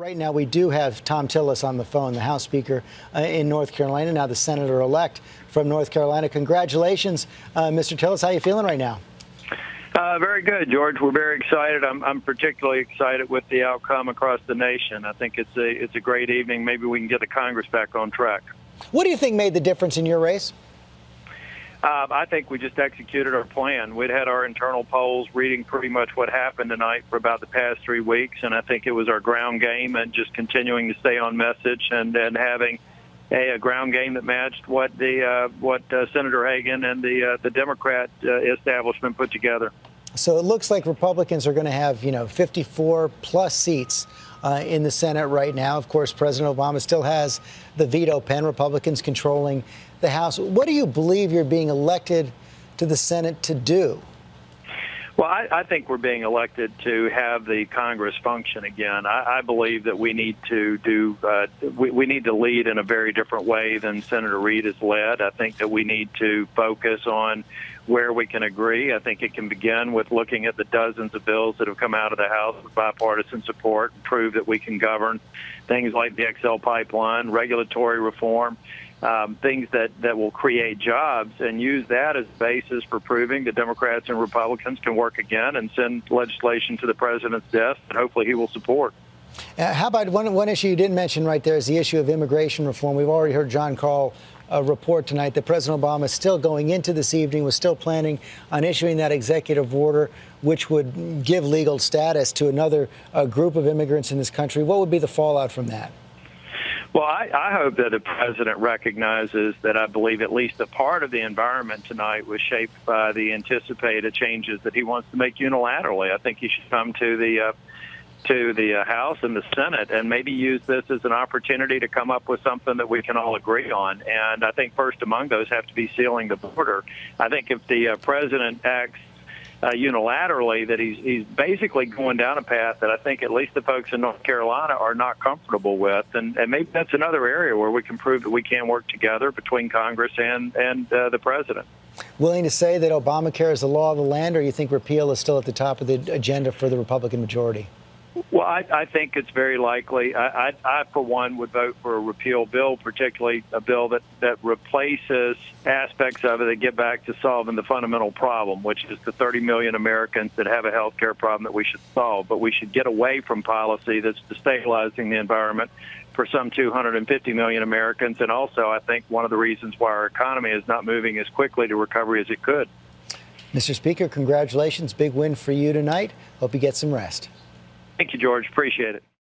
Right now, we do have Thom Tillis on the phone, the House Speaker uh, in North Carolina, now the Senator elect from North Carolina. Congratulations, uh, Mr. Tillis. How are you feeling right now? Uh, very good, George. We're very excited. I'm, I'm particularly excited with the outcome across the nation. I think it's a it's a great evening. Maybe we can get the Congress back on track. What do you think made the difference in your race? Uh, I think we just executed our plan. We'd had our internal polls reading pretty much what happened tonight for about the past three weeks, and I think it was our ground game and just continuing to stay on message and, and having a, a ground game that matched what the uh, what uh, Senator Hagan and the uh, the Democrat uh, establishment put together. So it looks like Republicans are going to have, you know, 54 plus seats uh, in the Senate right now. Of course, President Obama still has the veto pen, Republicans controlling the House. What do you believe you're being elected to the Senate to do? Well, I, I think we're being elected to have the Congress function again. I, I believe that we need to do uh, we, we need to lead in a very different way than Senator Reid has led. I think that we need to focus on where we can agree. I think it can begin with looking at the dozens of bills that have come out of the House with bipartisan support and prove that we can govern things like the XL pipeline, regulatory reform um, things that, that will create jobs and use that as a basis for proving that Democrats and Republicans can work again and send legislation to the president's desk that hopefully he will support. Uh, how about one, one issue you didn't mention right there is the issue of immigration reform. We've already heard Jon Karl uh, report tonight that President Obama is still going into this evening, was still planning on issuing that executive order, which would give legal status to another uh, group of immigrants in this country. What would be the fallout from that? Well, I, I hope that the president recognizes that I believe at least a part of the environment tonight was shaped by the anticipated changes that he wants to make unilaterally. I think he should come to the uh, to the uh, House and the Senate and maybe use this as an opportunity to come up with something that we can all agree on. And I think first among those have to be sealing the border. I think if the uh, president acts uh, unilaterally that he's he's basically going down a path that I think at least the folks in North Carolina are not comfortable with, and and maybe that's another area where we can prove that we can work together between Congress and and uh, the president. Willing to say that Obamacare is the law of the land, or you think repeal is still at the top of the agenda for the Republican majority? Well, I, I think it's very likely. I, I, I, for one, would vote for a repeal bill, particularly a bill that, that replaces aspects of it that get back to solving the fundamental problem, which is the 30 million Americans that have a health care problem that we should solve. But we should get away from policy that's destabilizing the environment for some 250 million Americans. And also, I think one of the reasons why our economy is not moving as quickly to recovery as it could. Mr. Speaker, congratulations. Big win for you tonight. Hope you get some rest. Thank you, George. Appreciate it.